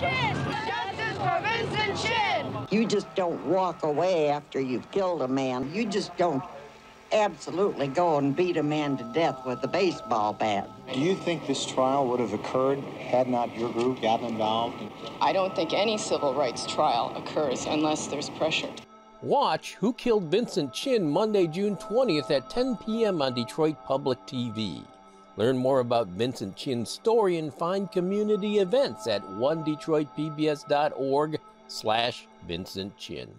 Chin! Justice for Vincent Chin! You just don't walk away after you've killed a man. You just don't absolutely go and beat a man to death with a baseball bat. Do you think this trial would have occurred had not your group gotten involved? I don't think any civil rights trial occurs unless there's pressure. Watch Who Killed Vincent Chin Monday, June 20th at 10 p.m. on Detroit Public TV. Learn more about Vincent Chin's story and find community events at onedetroitpbs.org slash Vincent Chin.